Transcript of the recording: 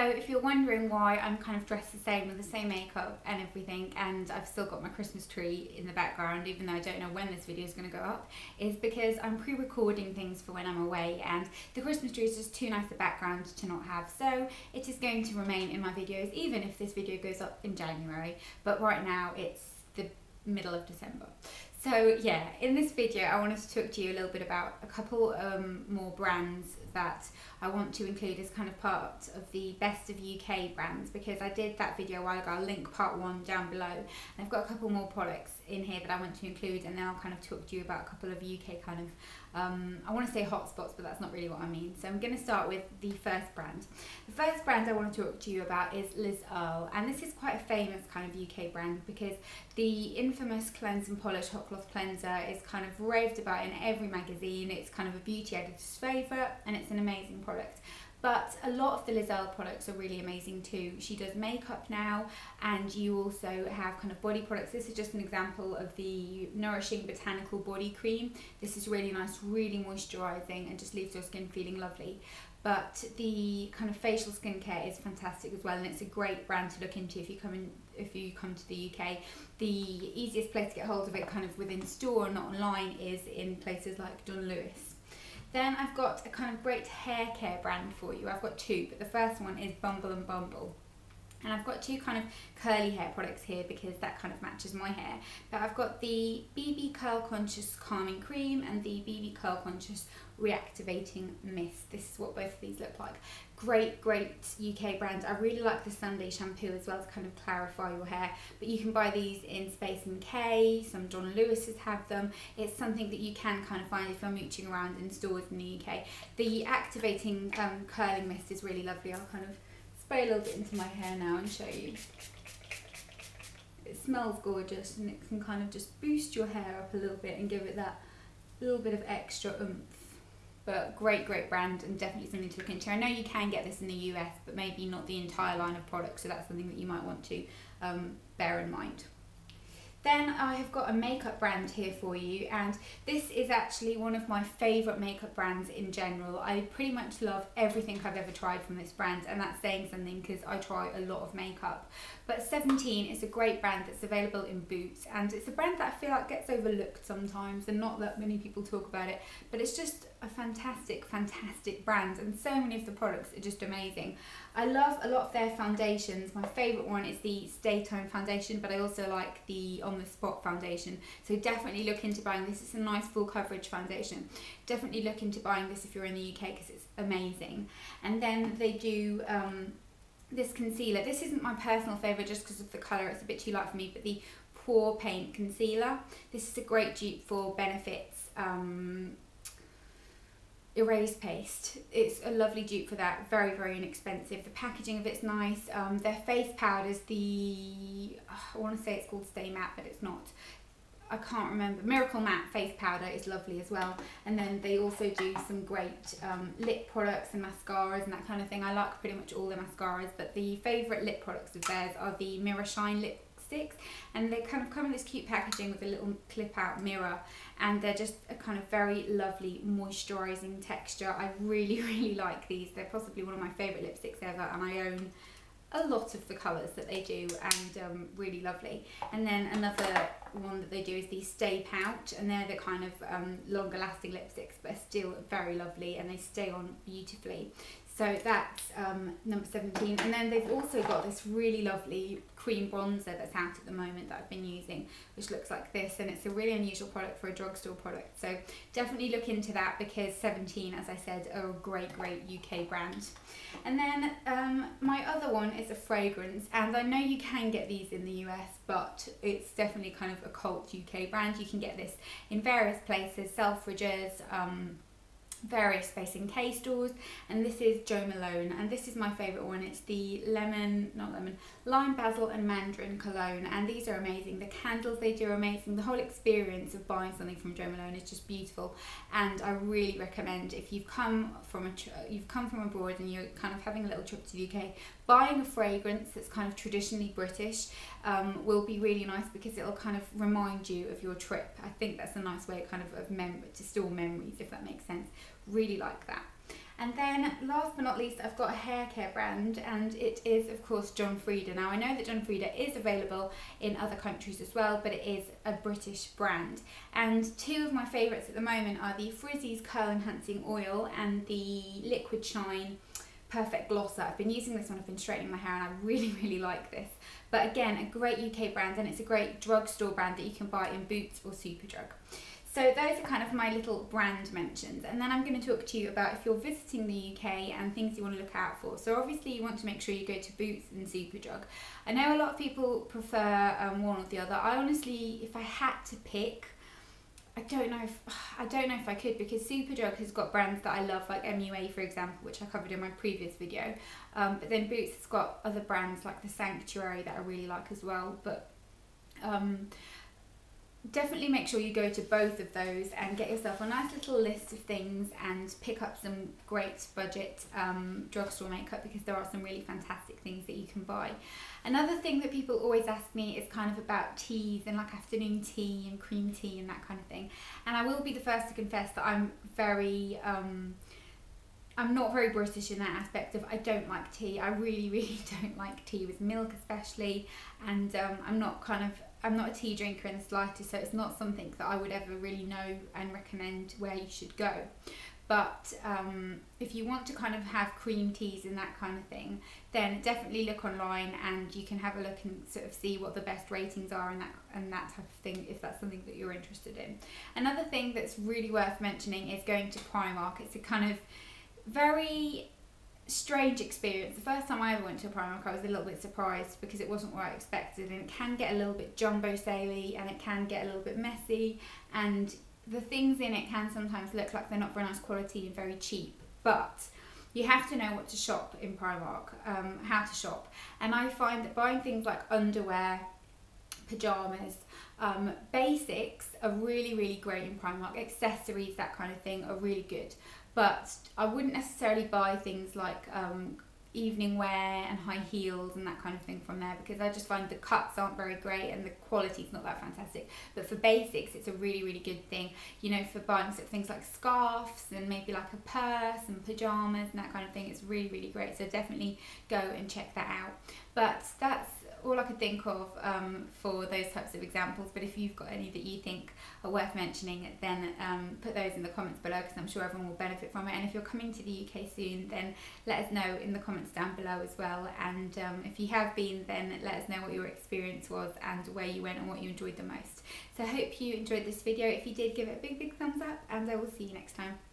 So if you're wondering why I'm kind of dressed the same with the same makeup and everything and I've still got my Christmas tree in the background even though I don't know when this video is going to go up is because I'm pre-recording things for when I'm away and the Christmas tree is just too nice a background to not have so it is going to remain in my videos even if this video goes up in January but right now it's the middle of December. So yeah, in this video I wanted to talk to you a little bit about a couple um, more brands that I want to include as kind of part of the best of UK brands because I did that video a while ago, I'll link part one down below. And I've got a couple more products in here that I want to include and then I'll kind of talk to you about a couple of UK kind of um, I want to say hotspots, but that's not really what I mean. So I'm going to start with the first brand. The first brand I want to talk to you about is Liz Earle, and this is quite a famous kind of UK brand because the infamous Cleanse and Polish Hot Cloth Cleanser is kind of raved about in every magazine. It's kind of a beauty editor's favourite, and it's an amazing product. But a lot of the Liz Earle products are really amazing too. She does makeup now, and you also have kind of body products. This is just an example of the Nourishing Botanical Body Cream. This is really nice, really moisturising, and just leaves your skin feeling lovely. But the kind of facial skincare is fantastic as well, and it's a great brand to look into if you come in if you come to the UK. The easiest place to get hold of it, kind of within store, not online, is in places like John Lewis. Then I've got a kind of great hair care brand for you. I've got two, but the first one is Bumble and Bumble. And I've got two kind of curly hair products here because that kind of matches my hair. But I've got the BB Curl Conscious Calming Cream and the BB Curl Conscious Reactivating Mist. This is what both of these look like. Great, great UK brand. I really like the Sunday shampoo as well to kind of clarify your hair. But you can buy these in Space NK, some John Lewis's have them. It's something that you can kind of find if you're mooching around in stores in the UK. The activating um, curling mist is really lovely. I'll kind of spray a little bit into my hair now and show you. It smells gorgeous and it can kind of just boost your hair up a little bit and give it that little bit of extra oomph but great, great brand and definitely something to look into. I know you can get this in the US, but maybe not the entire line of products, so that's something that you might want to um, bear in mind. Then I have got a makeup brand here for you and this is actually one of my favourite makeup brands in general. I pretty much love everything I've ever tried from this brand and that's saying something because I try a lot of makeup. But 17 is a great brand that's available in Boots and it's a brand that I feel like gets overlooked sometimes and not that many people talk about it but it's just a fantastic, fantastic brand and so many of the products are just amazing. I love a lot of their foundations. My favourite one is the Stay Time foundation, but I also like the On The Spot foundation. So definitely look into buying this. It's a nice full coverage foundation. Definitely look into buying this if you're in the UK because it's amazing. And then they do um, this concealer. This isn't my personal favourite just because of the colour. It's a bit too light for me, but the Pore Paint Concealer. This is a great dupe for Benefits um, erase paste. It's a lovely dupe for that, very, very inexpensive. The packaging of it's nice. Um, their face powders, the, I want to say it's called Stay Matte, but it's not. I can't remember. Miracle Matte face powder is lovely as well. And then they also do some great um, lip products and mascaras and that kind of thing. I like pretty much all the mascaras, but the favourite lip products of theirs are the Mirror Shine lip and they kind of come in this cute packaging with a little clip out mirror and they're just a kind of very lovely moisturizing texture I really really like these they're possibly one of my favorite lipsticks ever and I own a lot of the colours that they do and um, really lovely. And then another one that they do is the Stay Pout and they're the kind of um, longer lasting lipsticks but still very lovely and they stay on beautifully. So that's um, number 17. And then they've also got this really lovely cream bronzer that's out at the moment that I've been using, which looks like this. And it's a really unusual product for a drugstore product. So definitely look into that because 17, as I said, are a great, great UK brand. And then um, my other one is a fragrance. And I know you can get these in the US, but it's definitely kind of a cult UK brand. You can get this in various places, Selfridges, um, various Space NK stores and this is Jo Malone and this is my favourite one. It's the lemon not lemon lime basil and mandarin cologne and these are amazing. The candles they do are amazing. The whole experience of buying something from Jo Malone is just beautiful and I really recommend if you've come from a you've come from abroad and you're kind of having a little trip to the UK buying a fragrance that's kind of traditionally British um, will be really nice because it'll kind of remind you of your trip. I think that's a nice way kind of of mem to store memories if that makes sense really like that. And then last but not least, I've got a hair care brand and it is of course John Frieda. Now I know that John Frieda is available in other countries as well, but it is a British brand. And two of my favourites at the moment are the Frizz Ease Curl Enhancing Oil and the Liquid Shine Perfect Glosser. I've been using this one, I've been straightening my hair and I really, really like this. But again, a great UK brand and it's a great drugstore brand that you can buy in Boots or Superdrug. So those are kind of my little brand mentions. And then I'm going to talk to you about if you're visiting the UK and things you want to look out for. So obviously you want to make sure you go to Boots and Superdrug. I know a lot of people prefer um, one or the other. I honestly, if I had to pick, I don't know if I don't know if I could because Superdrug has got brands that I love like MUA for example which I covered in my previous video um, but then Boots has got other brands like the Sanctuary that I really like as well but um, definitely make sure you go to both of those and get yourself a nice little list of things and pick up some great budget um, drugstore makeup because there are some really fantastic things that you can buy. Another thing that people always ask me is kind of about teas and like afternoon tea and cream tea and that kind of thing. And I will be the first to confess that I'm very um, I'm not very British in that aspect of I don't like tea. I really, really don't like tea with milk, especially, and um, I'm not kind of I'm not a tea drinker in the slightest, so it's not something that I would ever really know and recommend where you should go. But um, if you want to kind of have cream teas and that kind of thing, then definitely look online and you can have a look and sort of see what the best ratings are and that and that type of thing if that's something that you're interested in. Another thing that's really worth mentioning is going to Primark. It's a kind of very strange experience. The first time I ever went to a Primark, I was a little bit surprised because it wasn't what I expected, and it can get a little bit jumbo saley, and it can get a little bit messy, and the things in it can sometimes look like they're not very nice quality and very cheap. But you have to know what to shop in Primark, um, how to shop, and I find that buying things like underwear, pajamas, um, basics are really, really great in Primark. Accessories, that kind of thing, are really good but I wouldn't necessarily buy things like um, evening wear and high heels and that kind of thing from there because I just find the cuts aren't very great and the quality's not that fantastic. But for basics, it's a really, really good thing. You know, for buying sort of things like scarves and maybe like a purse and pajamas and that kind of thing, it's really, really great. So definitely go and check that out. But that's all I could think of um, for those types of examples. But if you've got any that you think are worth mentioning, then um, put those in the comments below because I'm sure everyone will benefit from it. And if you're coming to the UK soon, then let us know in the comments down below as well. And um, if you have been, then let us know what your experience was and where you went and what you enjoyed the most. So I hope you enjoyed this video. If you did, give it a big, big thumbs up and I will see you next time.